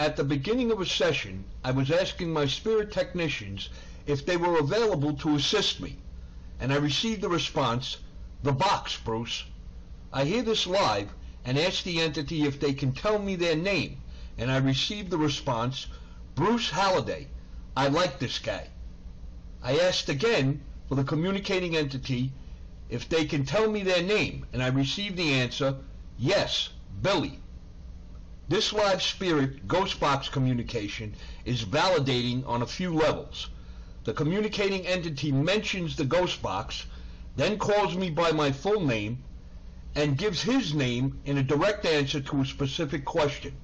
At the beginning of a session, I was asking my spirit technicians if they were available to assist me, and I received the response, the box, Bruce. I hear this live and ask the entity if they can tell me their name, and I receive the response, Bruce Halliday. I like this guy. I asked again for the communicating entity if they can tell me their name, and I received the answer, yes, Billy. This live spirit ghost box communication is validating on a few levels. The communicating entity mentions the ghost box, then calls me by my full name, and gives his name in a direct answer to a specific question.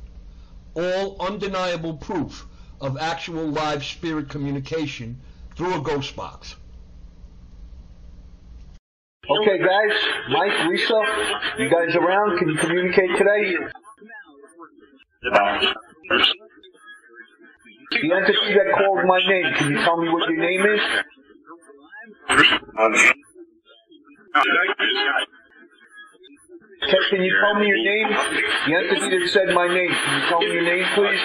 All undeniable proof of actual live spirit communication through a ghost box. Okay, guys, Mike, Lisa, you guys around? Can you communicate today? The entity that called my name, can you tell me what your name is? Okay, can you tell me your name? The entity that said my name, can you tell me your name, please?